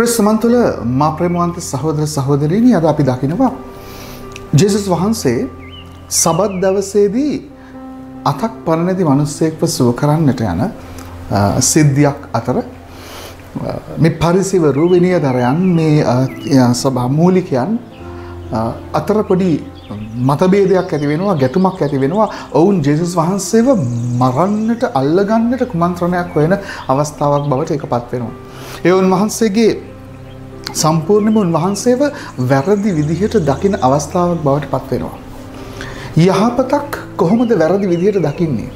ක්‍රිස්තමන් තුළ මා ප්‍රේමවන්ත සහෝදර සහෝදරයනි අද අපි දකිනවා ජෙසුස් වහන්සේ සබත් දවසේදී අතක් පරණැති මනුස්සයෙක්ව සුව කරන්නට යන සිද්ධියක් අතර මේ පරිසිවරු විනිය දරයන් මේ සභා මූලිකයන් අතර පොඩි මතබේදයක් ඇති වෙනවා ගැටුමක් ඇති වෙනවා ඔවුන් ජෙසුස් වහන්සේව මරන්නට අල්ලගන්නට කුමන්ත්‍රණයක් හොයන අවස්ථාවක් බවට එක පත් වෙනවා. ඒ උන්වහන්සේගේ සම්පූර්ණයම උන්වහන්සේව වැරදි විදිහට දකින අවස්ථාවක් බවට පත් වෙනවා. යහපතක් කොහොමද වැරදි විදිහට දකින්නේ?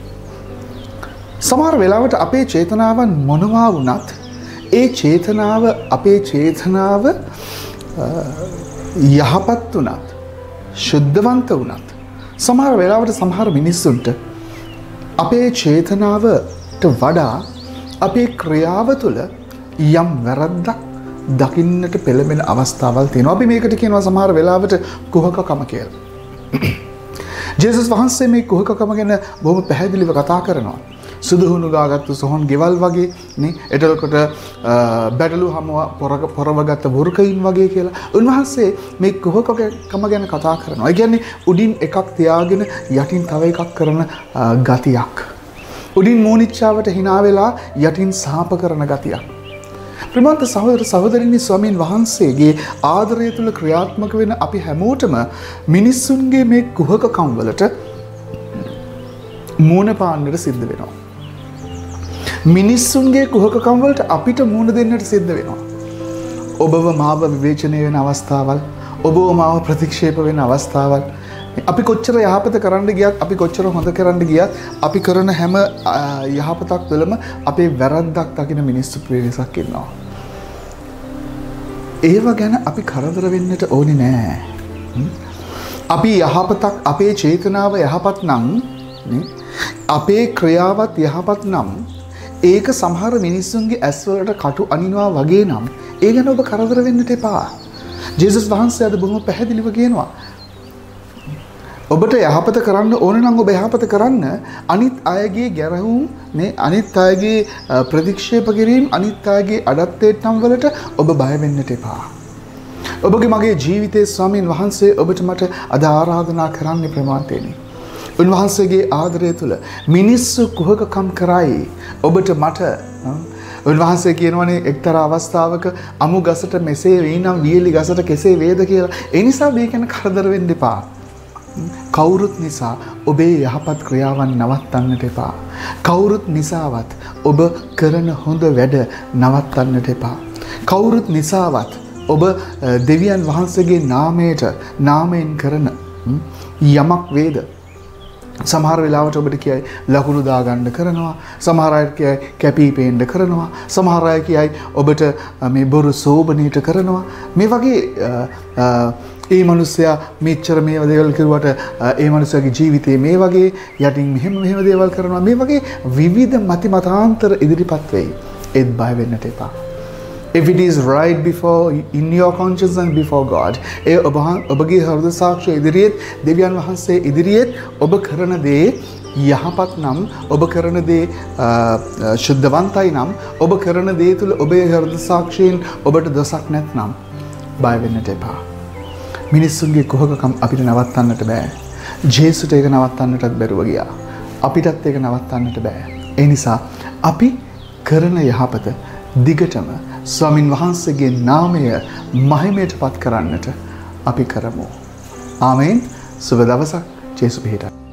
සමහර වෙලාවට අපේ චේතනාවන් මොනවා වුණත් ඒ චේතනාව අපේ චේතනාව යහපත් වුණත් ශුද්ධවන්ත වුණත් සමහර වෙලාවට සමහර මිනිස්සුන්ට අපේ චේතනාවට වඩා අපේ ක්‍රියාව තුළ යම් වැරද්දක් දකින්නට පෙළඹෙන අවස්ථාවල් තියෙනවා අපි මේකට කියනවා සමහර වෙලාවට කුහකකම කියලා. ජේසුස් වහන්සේ මේ කුහකකම ගැන බොහොම පැහැදිලිව කතා කරනවා. සුදුහුණු ගාගත්තු සොහොන් ගෙවල් වගේ නේ එටලකොට බැටලු හමුව පොරක පොරවගත්ත වෘකයින් වගේ කියලා උන්වහන්සේ මේ කුහකකම ගැන කතා කරනවා. ඒ කියන්නේ උඩින් එකක් තියාගෙන යටින් තව එකක් කරන ගතියක්. උඩින් මූනිච්චාවට hina වෙලා යටින් සාප කරන ගතියක්. ප්‍රමන්ත සහෝදර සහෝදරිනි ස්වාමීන් වහන්සේගේ ආදරය තුළ ක්‍රියාත්මක වෙන අපි හැමෝටම මිනිස්සුන්ගේ මේ කුහකකම් වලට මූණ පාන්නට සිද්ධ වෙනවා. මිනිස්සුන්ගේ කුහකකම් වලට අපිට මූණ දෙන්නට සිද්ධ වෙනවා. ඔබව මාව විවේචනය වෙන අවස්ථාවල් ඔබව මාව ප්‍රතික්ෂේප වෙන අවස්ථාවල් අපි කොච්චර යහපත කරන්න ගියත් අපි කොච්චර හොඳ කරන්න ගියත් අපි කරන හැම යහපතක් තුළම අපේ වැරද්දක් දකින මිනිස්සු ප්‍රේරිසක් ඉන්නවා. ඒව ගැන අපි කරදර වෙන්නට ඕනි නෑ. අපි යහපතක් අපේ චේතනාව යහපත් නම් අපේ ක්‍රියාවත් යහපත් නම් ඒක සමහර මිනිස්සුන්ගේ ඇස්වලට කටු අනිනවා වගේ නම් ඒ ගැන ඔබ කරදර වෙන්නට එපා. ජේසුස් වහන්සේ අද බොහොම පැහැදිලිව කියනවා. ඔබට යහපත කරන්න ඕන නම් ඔබ යහපත කරන්න අනිත් අයගේ ගැරහුම් මේ අනිත් අයගේ ප්‍රතික්ෂේප කිරීම අනිත් අයගේ අඩත්තේට්නම් වලට ඔබ බය වෙන්නට එපා. ඔබගේ මගේ ජීවිතයේ ස්වාමීන් වහන්සේ ඔබට මට අද ආරාධනා කරන්න ප්‍රමාන්තයනි. උන්වහන්සේගේ ආදරය තුළ මිනිස්සු කුහකකම් කරයි ඔබට මට උන්වහන්සේ කියනවනේ එක්තර අවස්ථාවක අමු ගසට මෙසේ වී නම් වියලි ගසට කෙසේ වේද කියලා එනිසා මේ ගැන කරදර වෙන්න එපා. කවුරුත් නිසා ඔබේ යහපත් ක්‍රියාවන් නවත්තන්නට එපා. කවුරුත් නිසාවත් ඔබ කරන හොඳ වැඩ නවත්තන්නට එපා. කවුරුත් නිසාවත් ඔබ දෙවියන් වහන්සේගේ නාමයට නාමයෙන් කරන යමක් වේද සමහර වෙලාවට ඔබට කියයි ලකුණු දාගන්න කරනවා සමහර අය කියයි කැපී පේන්න කරනවා සමහර අය කියයි ඔබට මේ බොරු සෝබනීට කරනවා මේ වගේ ඒ මනුස්සයා මෙච්චර මේ දේවල් කරුවට ඒ මනුස්සයාගේ ජීවිතේ මේ වගේ යටින් මෙහෙම මෙහෙම දේවල් කරනවා. මේ වගේ විවිධ මති මතාන්තර ඉදිරිපත් වෙයි. ඒත් බය වෙන්නට එපා. If it is right before in your conscience and before God ඒ ඔබ ඔබගේ හෘද සාක්ෂිය ඉදිරියේත් දෙවියන් වහන්සේ ඉදිරියේත් ඔබ කරන දේ යහපත් නම් ඔබ කරන දේ ශුද්ධවන්තයි නම් ඔබ කරන දේ තුළ ඔබේ හෘද සාක්ෂයෙන් ඔබට දොසක් නැත්නම් බය වෙන්නට එපා. මිනිස්සුන්ගේ කොහකකම් අපිට නවත්තන්නට බෑ ජේසුට ඒක නවත්තන්නටත් බැරුව ගියා අපිටත් ඒක නවත්තන්නට බෑ ඒ නිසා අපි කරන යහපත දිගටම ස්වාමින් වහන්සේගේ නාමය මහිමයට පත් කරන්නට අපි කරමු. ආමෙන් සුබ දවසක් ජේසු පිහිටක්.